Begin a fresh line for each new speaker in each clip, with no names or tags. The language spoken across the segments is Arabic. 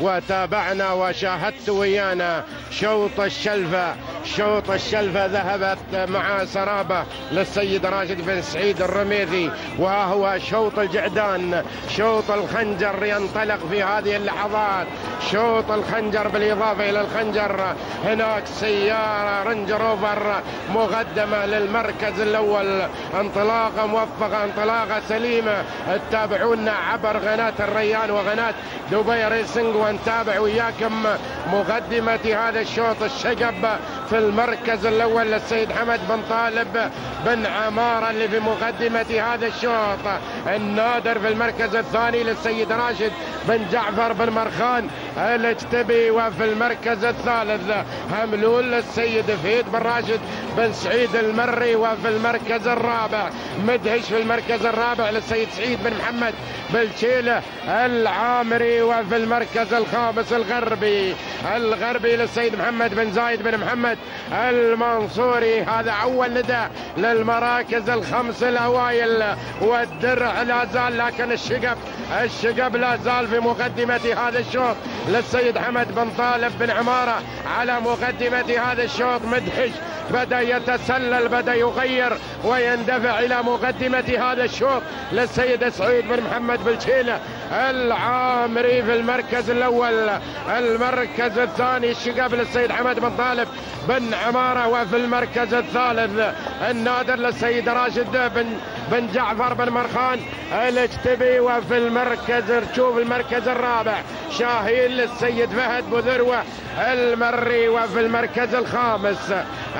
وتابعنا وشاهدت ويانا شوط الشلفة. شوط الشلفة ذهبت مع سرابة للسيد راشد بن سعيد الرميثي وها هو شوط الجعدان. شوط الخنجر ينطلق في هذه اللحظات. شوط الخنجر بالإضافة إلى الخنجر. هناك سيارة رنج روفر مقدمة للمركز الأول. انطلاقة موفقة انطلاقة سليمة. تتابعونا عبر قناة الريان وقناة دبي ريسنج. ونتابع وياكم مقدمة هذا الشوط الشقب في المركز الأول للسيد حمد بن طالب بن عمارة اللي في مقدمة هذا الشوط. النادر في المركز الثاني للسيد راشد بن جعفر بن مرخان الاجتبي وفي المركز الثالث هملول للسيد فهيد بن راشد بن سعيد المري وفي المركز الرابع مدهش في المركز الرابع للسيد سعيد بن محمد بالشيلة العامري وفي المركز الخامس الغربي الغربي للسيد محمد بن زايد بن محمد المنصوري. هذا أول نداء للمراكز الخمس الأوائل والدرع لا زال لكن الشقب الشقب لا زال في مقدمة هذا الشوط. للسيد حمد بن طالب بن عمارة على مقدمة هذا الشوط. مدهش بدأ يتسلل بدأ يغير ويندفع إلى مقدمة هذا الشوط. للسيد سعيد بن محمد بالشيلة العامري في المركز الأول المركز الثاني الشقاب للسيد حمد بن طالب بن عمارة وفي المركز الثالث النادر للسيد راشد بن بن جعفر بن مرخان الأجتبي وفي المركز رشوف المركز الرابع شاهين للسيد فهد بذروة المري وفي المركز الخامس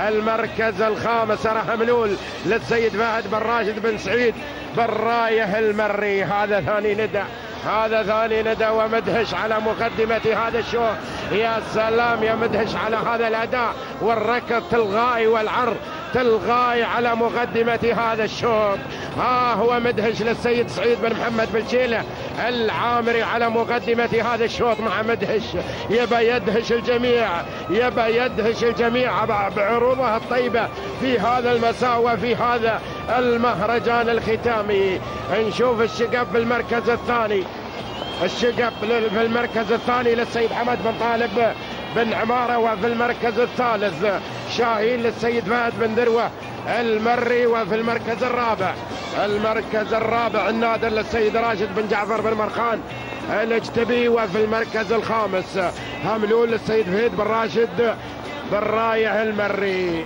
المركز الخامس رحملول للسيد فهد بن راشد بن سعيد بن رايه المري. هذا ثاني ندى هذا ثاني ندى ومدهش على مقدمة هذا الشوط. يا سلام يا مدهش على هذا الأداء. والركض الغائي والعرض الغاية على مقدمة هذا الشوط. ها هو مدهش للسيد سعيد بن محمد بن شيلة العامري على مقدمة هذا الشوط مع مدهش. يبى يدهش الجميع. يبى يدهش الجميع بعروضها الطيبة في هذا المساء وفي هذا المهرجان الختامي. نشوف الشقف بالمركز الثاني. الشقف في المركز الثاني للسيد حمد بن طالب بن عمارة وفي المركز الثالث. شاهين للسيد فهد بن ذروة المري وفي المركز الرابع. المركز الرابع النادر للسيد راشد بن جعفر بن مرخان. الاجتبي وفي المركز الخامس. هملول للسيد فهيد بن راشد بن رايح المري.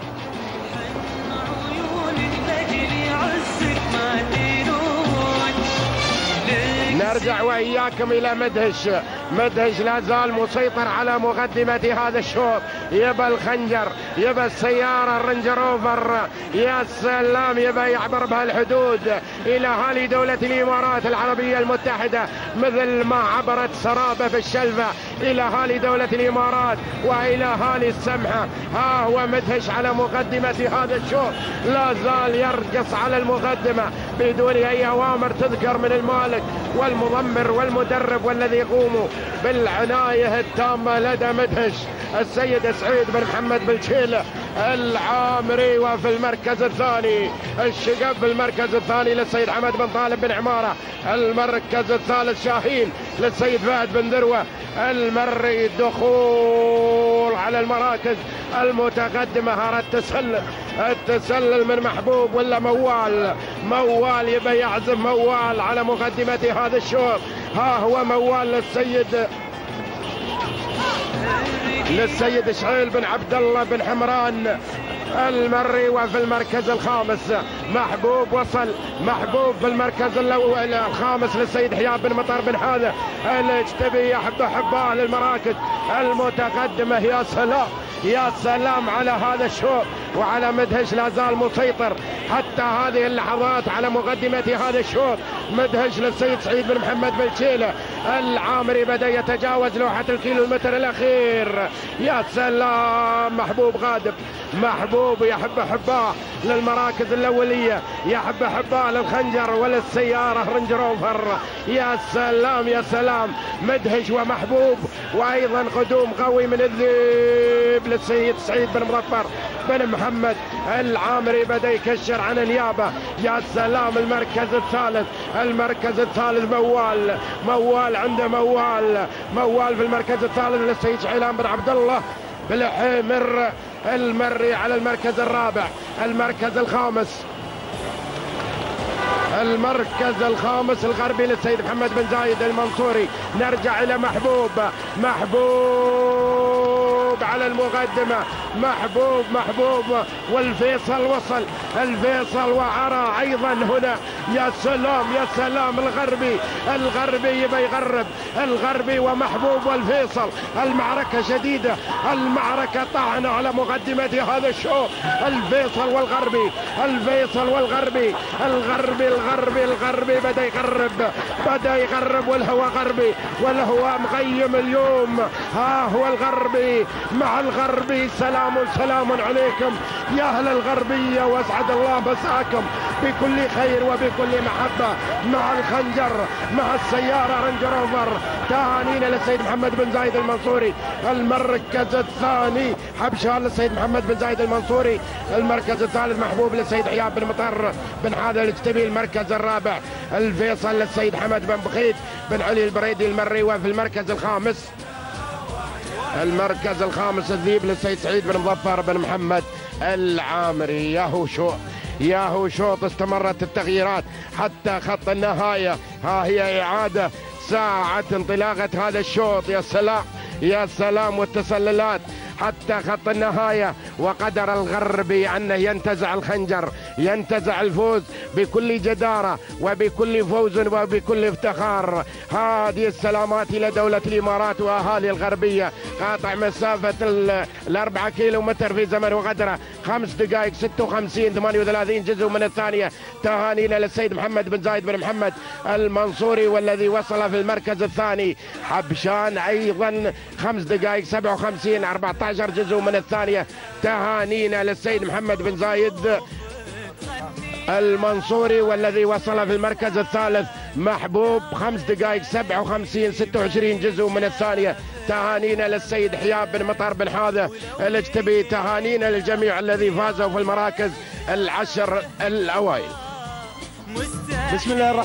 نرجع وإياكم إلى مدهش. مدهش لا زال مسيطر على مقدمة هذا الشوط. يبى الخنجر يبى السيارة الرنج روفر. يا سلام يبى يعبر بها الحدود. إلى هالي دولة الإمارات العربية المتحدة. مثل ما عبرت سرابة في الشلفة. إلى هالي دولة الإمارات وإلى هالي السمحة. ها هو مدهش على مقدمة هذا الشوط. لا زال يرقص على المقدمة بدون أي أوامر تذكر من المالك والمضمر والمدرب والذي يقوم بالعناية التامة لدى مدهش السيد سعيد بن محمد بالشيلة العامري وفي المركز الثاني. الشقب في المركز الثاني للسيد حمد بن طالب بن عمارة. المركز الثالث شاهين للسيد فهد بن ذروة المري دخول على المراكز المتقدمة. هذا التسلل التسلل من محبوب ولا موال؟ موال يبي يعزم موال على مقدمة هذا الشوط. ها هو موال للسيد للسيد شعيل بن عبد الله بن حمران. المري وفي المركز الخامس. محبوب وصل. محبوب في المركز الأول الخامس للسيد حياب بن مطر بن حاذة الاجتبي يحب حباه للمراكز المتقدمة. يا سلام. يا سلام على هذا الشوط وعلى مدهش لا زال مسيطر. حتى هذه اللحظات على مقدمة هذا الشوط مدهش للسيد سعيد بن محمد بن شيلة. العامري بدأ يتجاوز لوحة الكيلومتر الأخير. يا سلام محبوب غادب. محبوب يحب حباه للمراكز الأولية. يحب حباه للخنجر وللسيارة رنج روفر. يا سلام يا سلام. مدهش ومحبوب. وأيضا قدوم قوي من الذيب للسيد سعيد بن مظفر. بن محمد العامري بدأ يكشر عن النيابة. يا سلام المركز الثالث. المركز الثالث موال. موال عنده موال. موال في المركز الثالث للسيد شعيلان بن عبد الله. بالحمر المري على المركز الرابع. المركز الخامس. المركز الخامس الغربي للسيد محمد بن زايد المنصوري. نرجع إلى محبوب. محبوب. على المقدمة. محبوب محبوب. والفيصل وصل. الفيصل وعرى أيضا هنا. يا سلام يا سلام الغربي الغربي يبي يغرب الغربي ومحبوب والفيصل. المعركة شديده المعركة طعنة على مقدمة هذا الشوط الفيصل والغربي الفيصل والغربي الغربي الغربي الغربي بدأ يغرب بدأ يغرب والهواء غربي والهواء مغيم اليوم. ها هو الغربي مع الغربي سلام سلام عليكم. يا أهل الغربية واسعد الله مساكم. بكل خير وبكل محبة مع الخنجر مع السيارة رنج روفر. تهانينا للسيد محمد بن زايد المنصوري. المركز الثاني حبشان للسيد محمد بن زايد المنصوري. المركز الثالث محبوب للسيد حياب بن مطر بن حاذا الاجتبي المركز الرابع الفيصل للسيد حمد بن بخيت بن علي البريدي المري. وفي المركز الخامس المركز الخامس الذيب للسيد سعيد بن مظفر بن محمد العامري. ياهو شو ياهو شوط استمرت التغييرات حتى خط النهاية. ها هي إعادة ساعة انطلاقة هذا الشوط. يا سلام يا سلام والتسللات حتى خط النهاية. وقدر الغربي أنه ينتزع الخنجر ينتزع الفوز بكل جدارة وبكل فوز وبكل افتخار. هذه السلامات إلى دولة الإمارات وأهالي الغربية. قاطع مسافة الأربعة كيلو متر في زمن وقدره خمس دقائق 56 38 جزء من الثانية. تهانينا للسيد محمد بن زايد بن محمد المنصوري والذي وصل في المركز الثاني. حبشان أيضا خمس دقائق 57 14 11 جزء من الثانية. تهانينا للسيد محمد بن زايد المنصوري والذي وصل في المركز الثالث. محبوب خمس دقائق 57 26 جزء من الثانية. تهانينا للسيد حياب بن مطر بن حاذة الاجتبي تهانينا للجميع الذي فازوا في المراكز العشر الأوائل. بسم الله الرحمن